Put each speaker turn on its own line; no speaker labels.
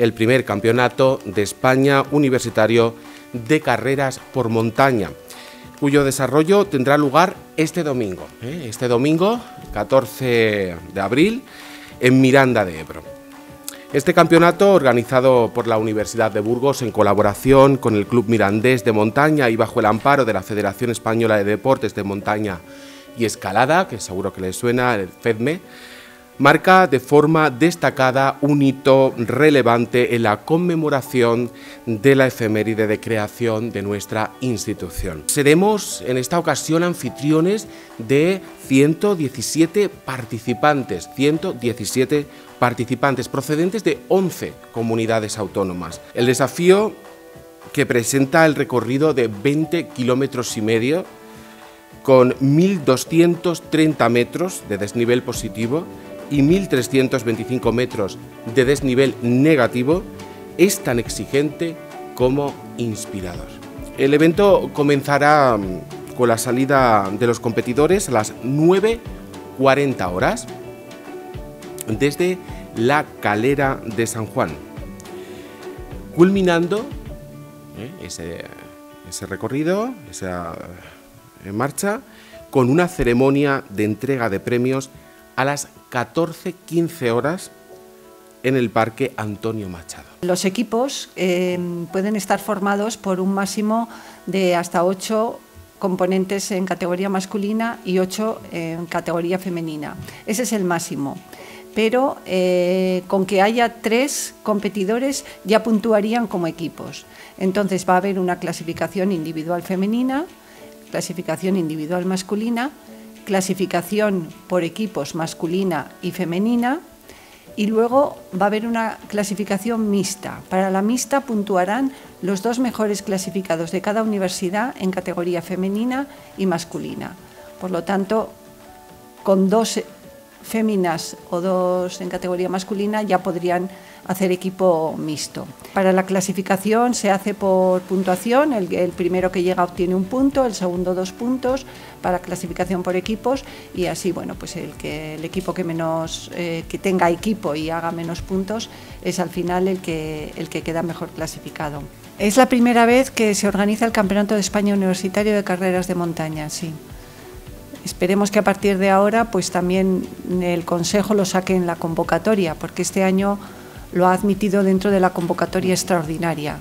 el primer campeonato de España universitario de carreras por montaña, cuyo desarrollo tendrá lugar este domingo, ¿eh? este domingo 14 de abril en Miranda de Ebro. Este campeonato, organizado por la Universidad de Burgos en colaboración con el Club Mirandés de Montaña y bajo el amparo de la Federación Española de Deportes de Montaña y Escalada, que seguro que les suena, el FEDME, marca de forma destacada un hito relevante en la conmemoración de la efeméride de creación de nuestra institución. Seremos en esta ocasión anfitriones de 117 participantes, 117 participantes procedentes de 11 comunidades autónomas. El desafío que presenta el recorrido de 20 kilómetros y medio con 1.230 metros de desnivel positivo y 1.325 metros de desnivel negativo es tan exigente como inspirador. El evento comenzará mm, con la salida de los competidores a las 9.40 horas desde la calera de San Juan, culminando ¿eh? ese, recorrido, esa eh, marcha, con una ceremonia de entrega de premios a las 14-15 horas en el Parque Antonio Machado.
Los equipos eh, pueden estar formados por un máximo de hasta 8 componentes en categoría masculina y 8 en categoría femenina. Ese es el máximo. Pero eh, con que haya tres competidores ya puntuarían como equipos. Entonces va a haber una clasificación individual femenina, clasificación individual masculina clasificación por equipos masculina y femenina y luego va a haber una clasificación mixta. Para la mixta puntuarán los dos mejores clasificados de cada universidad en categoría femenina y masculina. Por lo tanto, con dos féminas o dos en categoría masculina ya podrían hacer equipo mixto. Para la clasificación se hace por puntuación, el, primero que llega obtiene un punto, el segundo dos puntos, para clasificación por equipos y así, bueno, pues el, que, el equipo que, menos, eh, que tenga equipo y haga menos puntos es al final el que, el que queda mejor clasificado. Es la primera vez que se organiza el Campeonato de España Universitario de Carreras de Montaña, sí. Esperemos que a partir de ahora pues también el Consejo lo saque en la convocatoria, porque este año lo ha admitido dentro de la convocatoria extraordinaria.